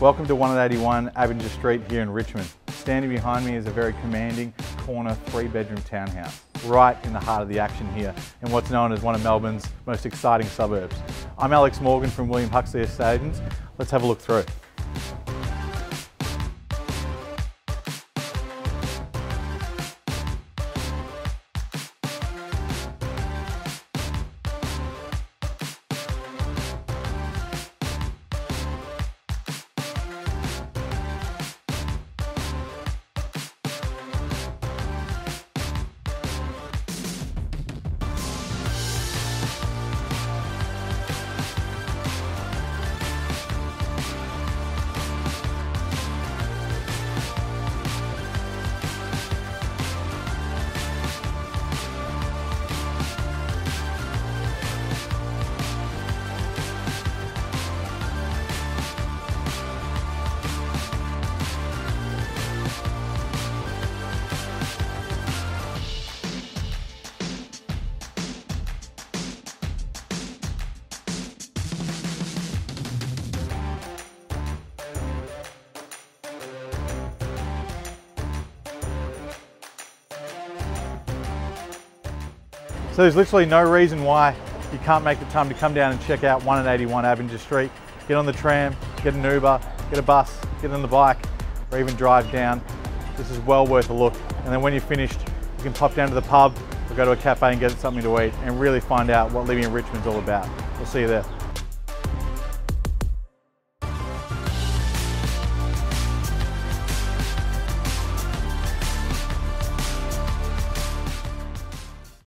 Welcome to 181 Abinger Street here in Richmond. Standing behind me is a very commanding corner three bedroom townhouse, right in the heart of the action here in what's known as one of Melbourne's most exciting suburbs. I'm Alex Morgan from William Huxley Estate Agents. Let's have a look through. So there's literally no reason why you can't make the time to come down and check out 181 Abinger Street. Get on the tram, get an Uber, get a bus, get on the bike, or even drive down. This is well worth a look. And then when you're finished, you can pop down to the pub or go to a cafe and get something to eat and really find out what living in Richmond's all about. We'll see you there.